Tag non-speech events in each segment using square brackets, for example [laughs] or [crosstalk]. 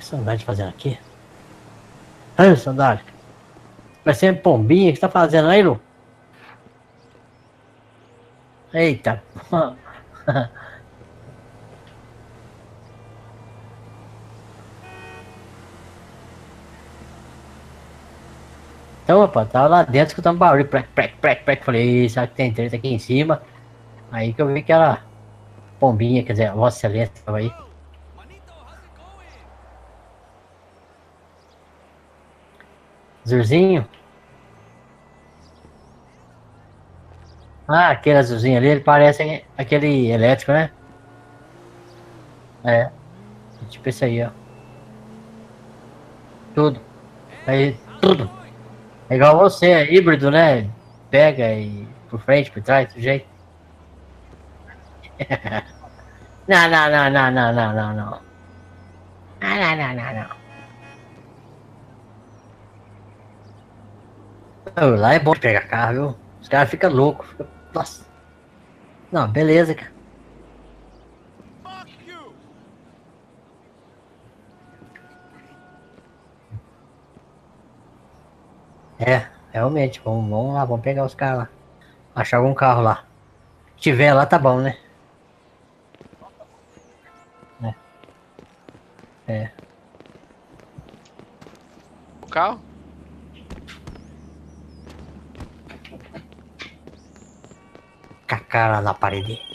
Saudade fazendo aqui. Ai, saudade. Vai ser pombinha, que tá fazendo aí, Lu? Eita. [laughs] Então, opa, tava lá dentro escutando barulho, prec, prec, prec, prec. Falei, será que tem treta aqui em cima? Aí que eu vi que era pombinha, quer dizer, Vossa Excelência tava aí. Azulzinho? Ah, aquele azulzinho ali, ele parece aquele elétrico, né? É. Tipo esse aí, ó. Tudo. Aí, tudo. É igual você, é híbrido, né? Pega e por frente, por trás, do jeito. [laughs] não, não, não, não, não, não, não, não. Não, não, não, não, não. Oh, lá é bom pegar carro, viu? Os caras ficam loucos. Fica... Nossa. Não, beleza, cara. É, realmente, vamos, vamos lá, vamos pegar os caras lá. Achar algum carro lá. Se tiver lá, tá bom, né? É. É. O carro? Com a cara na parede.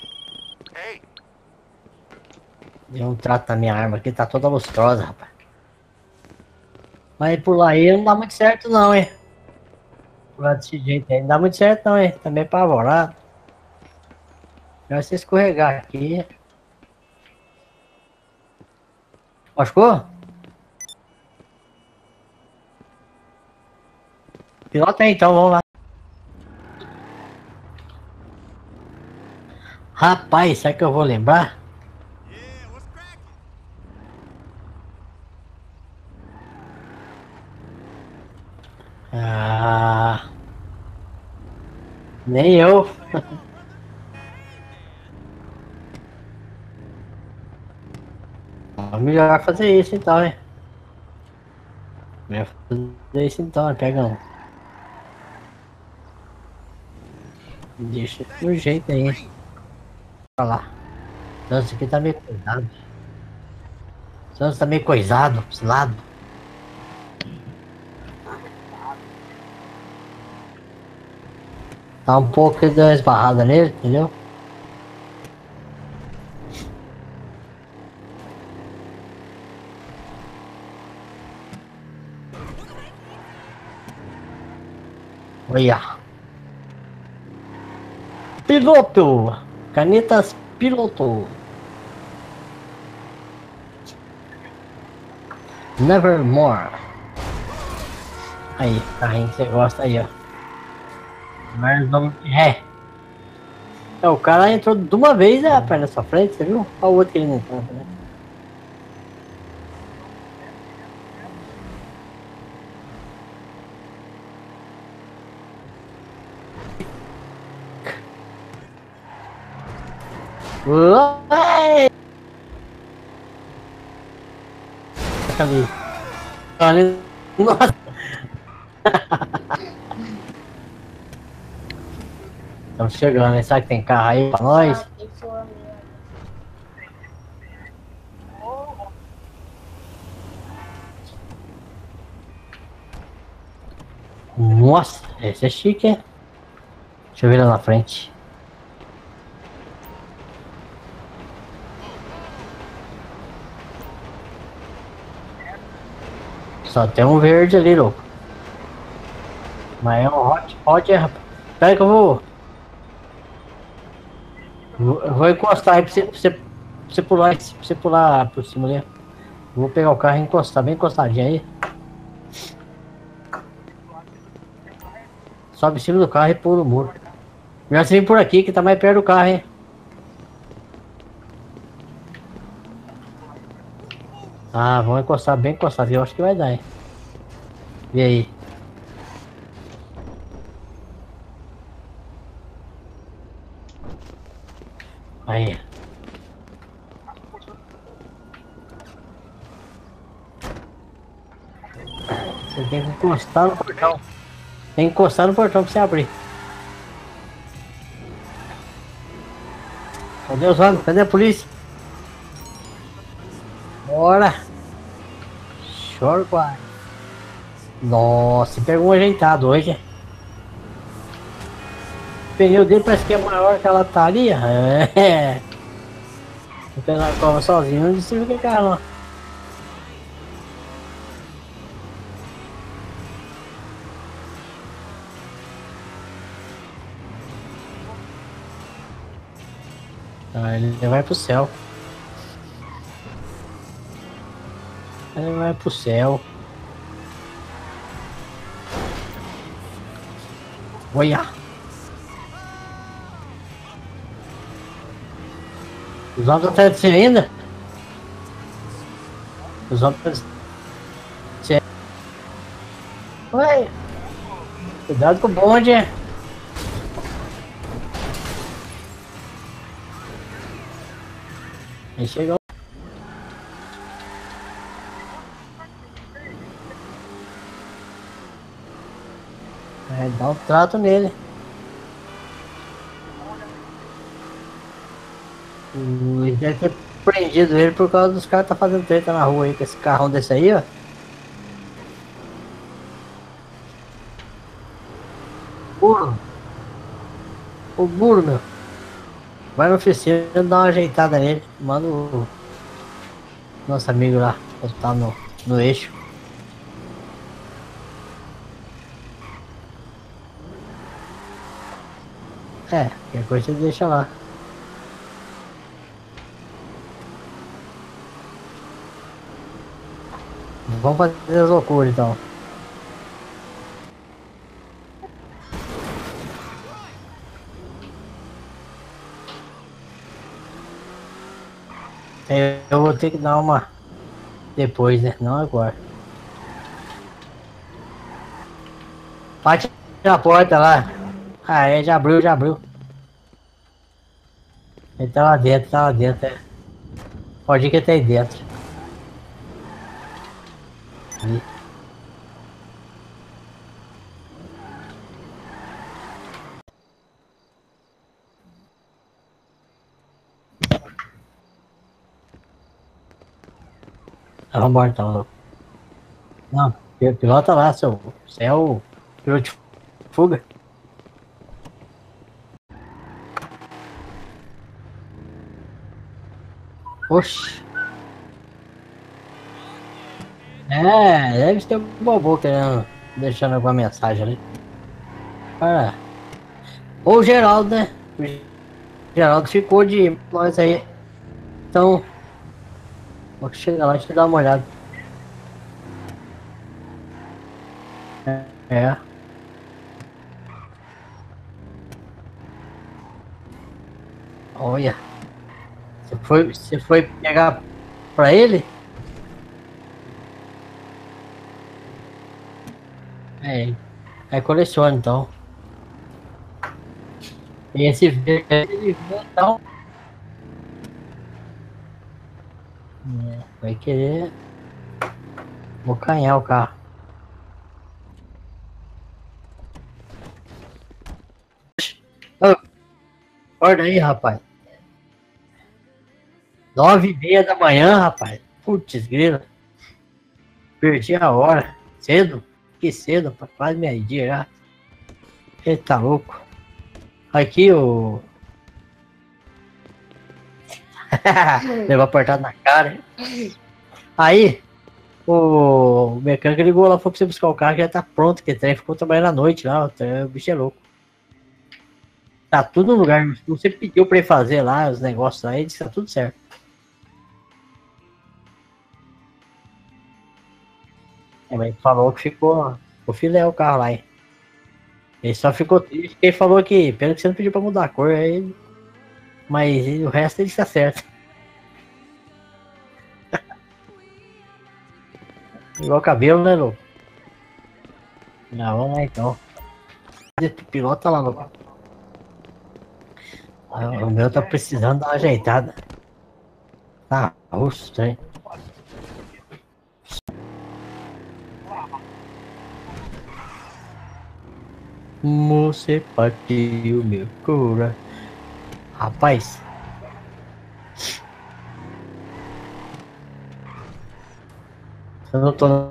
Deu um trato na minha arma aqui, tá toda lustrosa, rapaz. Mas pular aí não dá muito certo não, hein? Pular desse jeito aí não dá muito certo não, hein? Meio apavorado. Melhor você escorregar aqui. Machucou? Pilota aí então, vamos lá. Rapaz, será que eu vou lembrar? Ah, nem eu. Melhor fazer isso então, hein? Melhor fazer isso então, né? pega um. Deixa do jeito aí. Olha lá. Esse aqui tá meio coisado. Então tá meio coisado, esse lado. Tá um pouco uma esbarrada nele, entendeu? Olha. Piloto! Canetas piloto. Nevermore. Aí, carrinho que você gosta aí, ó. Mas vamos. É. é. O cara entrou de uma vez, né, rapaz, na sua frente, você viu? Olha o outro que ele não entrou, né? Olha. Nossa! Estamos chegando, hein? Será que tem carro aí pra nós? Nossa, esse é chique, hein? Deixa eu ver lá na frente. Só tem um verde ali, louco. Mas é um hot, hot, é. Pera que eu vou... Vou encostar aí pra você, pra você, pra você pular, pra você pular por cima ali. Vou pegar o carro e encostar, bem encostadinho aí. Sobe em cima do carro e pula o muro. Melhor você vir por aqui que tá mais perto do carro, hein? Ah, vamos encostar bem encostado. Eu acho que vai dar, hein? E aí? Aí. Você tem que encostar no portão. Tem que encostar no portão pra você abrir. Cadê os homens? Cadê a polícia? Bora! Choro quase. Nossa, pegou um ajeitado hoje. O pneu dele parece que é maior que ela tá ali. É. Pegar a cova sozinho, não destruiu que carro não. Ah, ele vai pro céu. Ele vai pro céu. Olha! Os homens estão descendo ainda? Os homens estão. Ué! Cuidado com o bonde! Aí chegou. É, dá um trato nele. Ele deve ter prendido ele por causa dos caras tá fazendo treta na rua aí com esse carrão desse aí, ó. Burro. O burro, meu. Vai na oficina, dá uma ajeitada nele. Manda o nosso amigo lá, botar no, no eixo. É, qualquer coisa deixa lá. Vamos fazer as loucuras então. É, eu vou ter que dar uma depois, né? Não agora. Bate na porta lá. Ah, é, já abriu, já abriu. Ele tá lá dentro, tá lá dentro, é. Pode ir que ele tá aí dentro. Aí. Ah, vambora então. Não, pilota lá, seu. Você é o piloto de fuga. Oxi. É, deve ter um bobô querendo, deixando alguma mensagem ali. Cara. Ou o Geraldo, né? O Geraldo ficou de nós aí. Então. Vou chegar lá e te dar uma olhada. É. Olha. Você foi, você foi pegar pra ele? É, é coleciona então. E esse verde então. É, vai querer bocanhar o carro. Acorda aí, rapaz. Nove e meia da manhã, rapaz. Putz, grila. Perdi a hora. Cedo? Que cedo, rapaz. Quase meio-dia já. Ele tá louco. Aqui o. [laughs] Levou apertado na cara. Aí, o mecânico ligou lá, foi pra você buscar o carro, já tá pronto, que o trem ficou trabalhando à noite lá, o bicho é louco. Tá tudo no lugar. Você pediu pra ele fazer lá os negócios lá, ele disse tá tudo certo. Ele falou que ficou o filé o carro lá, hein? Ele só ficou triste ele falou que, pelo que você não pediu pra mudar a cor, aí. Mas o resto ele está certo. [laughs] Igual cabelo, né, louco? Não, vamos lá então. Pilota lá, louco. O meu tá precisando dar uma ajeitada. Tá, russo, tem. Você partiu meu coração. Rapaz. Eu não tô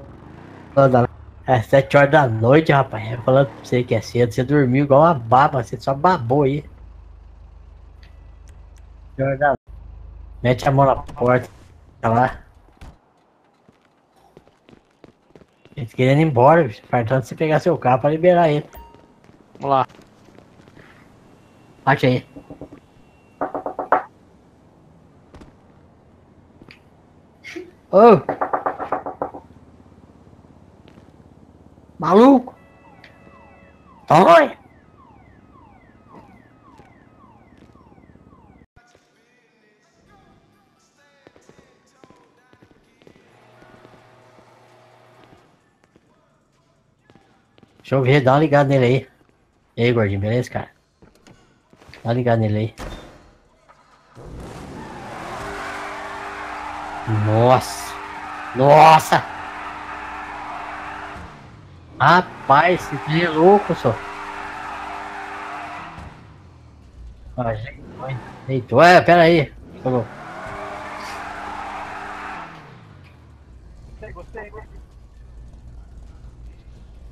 nada. É sete horas da noite, rapaz. Eu falando pra você que é cedo. Você dormiu igual uma baba. Você só babou aí. Jordan. Mete a mão na porta. Tá lá. Ele querendo ir embora, bicho. Faltando você pegar seu carro pra liberar ele. Vamos lá. Bate aí. Ô! Maluco! Oi! Deixa eu ver, dá uma ligada nele aí. E aí, gordinho, beleza, cara? Dá uma ligada nele aí. Nossa! Nossa! Rapaz, esse trem é louco, só. Gente, Deitou. É, pera aí. Falou.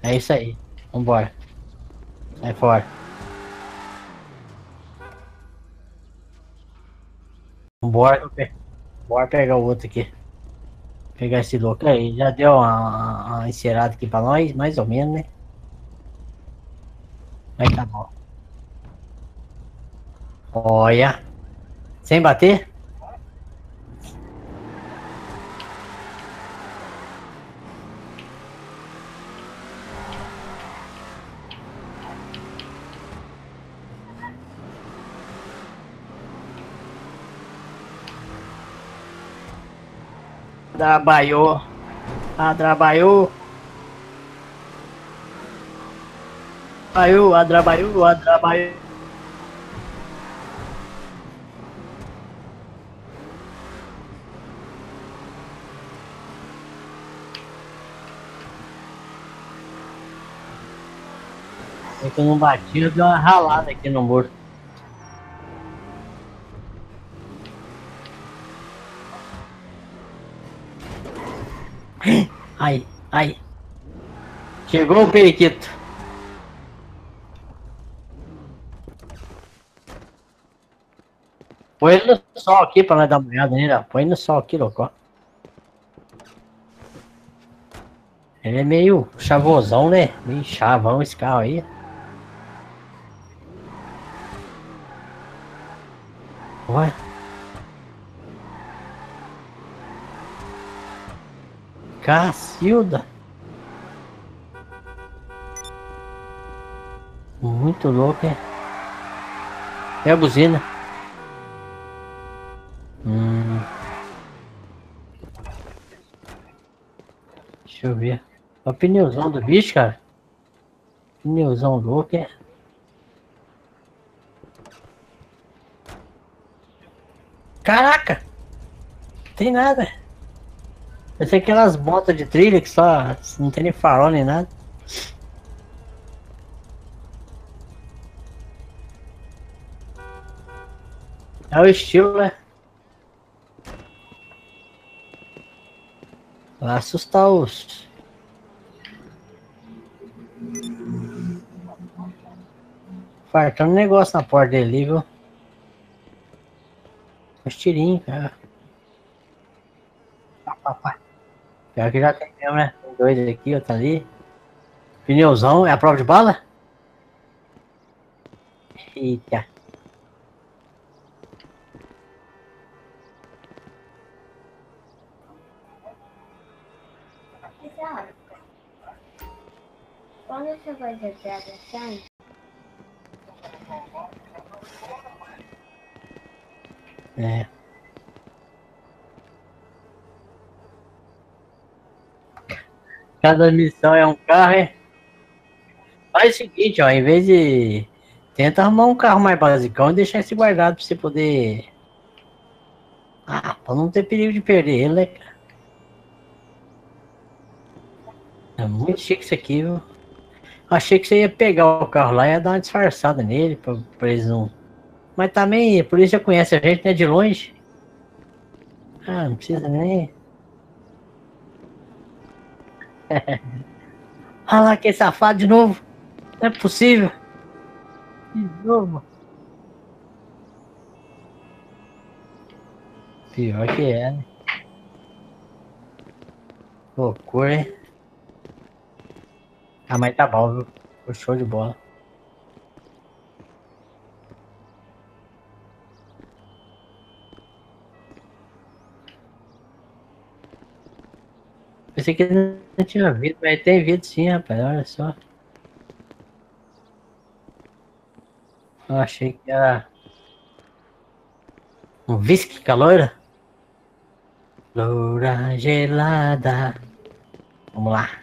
É isso aí. Vambora. Sai fora. Vambora. Bora pegar o outro aqui. Pegar esse louco aí. Já deu uma, uma encerada aqui pra nós, mais ou menos, né? Mas tá bom. Olha. Sem bater? Trabalhou. Ah, trabalhou. Trabalhou, ah, trabalhou, ah, trabalhou. É que eu não bati, eu dei uma ralada aqui no morto. Ai, ai. Chegou o periquito. Põe ele no sol aqui pra nós dar uma olhada nele. Põe no sol aqui, louco. Ele é meio chavosão, né? Meio chavão esse carro aí. Vai. Cacilda. Muito louco, é? É a buzina. Hum. Deixa eu ver. É o pneuzão do bicho, cara. Pneuzão louco, é? Caraca! Tem nada. Essa é aquelas botas de trilha que só não tem nem farol nem nada. É o estilo, né? Vai assustar os. Fartando negócio na porta dele, viu? Os tirinhos, cara. Pá, pá, pá. Pior que já tem mesmo, né? Tem dois aqui, outro ali. Pneuzão, é a prova de bala? Eita. Quando você vai fazer a gravação, É. Cada missão é um carro, é? Faz o seguinte, ó, em vez de tenta arrumar um carro mais basicão e deixar esse guardado pra você poder. Ah, pra não ter perigo de perder ele, né, cara? É muito chique isso aqui, viu? Achei que você ia pegar o carro lá e ia dar uma disfarçada nele, pra, pra eles não. Mas também, por isso conhece a gente, né? De longe. Ah, não precisa nem. Olha lá que safado de novo. Não é possível. De novo. Pior que é, né? Loucura, hein? Ah, mas tá bom, viu? Show de bola. Que não tinha visto, mas tem visto sim, rapaz, olha só. Eu achei que era um whisky com a loira. Loura gelada. Vamos lá.